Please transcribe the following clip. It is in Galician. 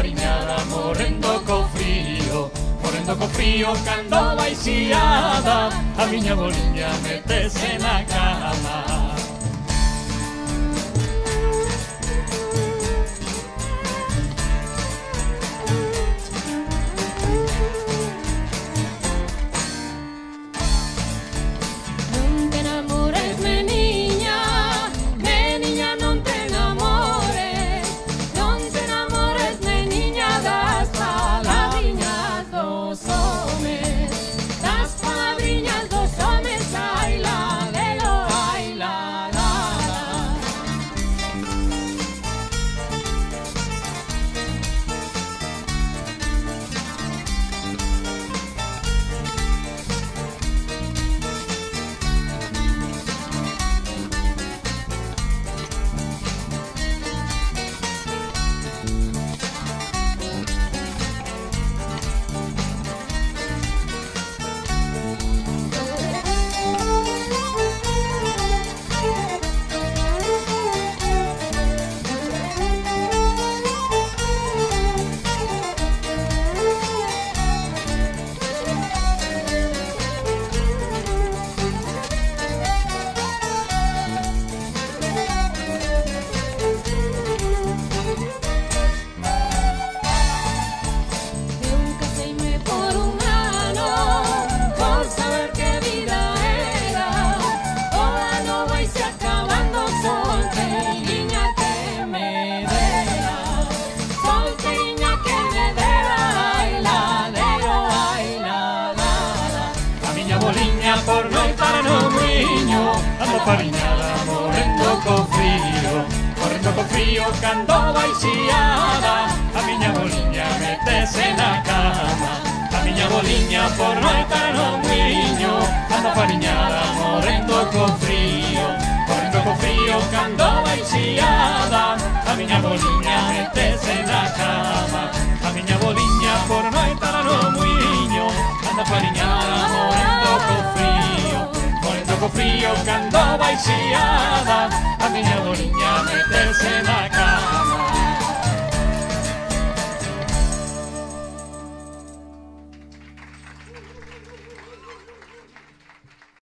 fariñada morrendo co frío Morrendo co frío cando vai xiada A miña boliña metese na cama. pornoitar no muiño Ando fariñada morrendo co frío Morrendo co frío cando vai xiada A miña boliña metese na cama. A miña boliña pornoitar no muiño Ando fariñada morrendo co frío Morrendo co frío cando vai xiada A miña boliña metese na cama. cantando baixiada A miña boliña meterse na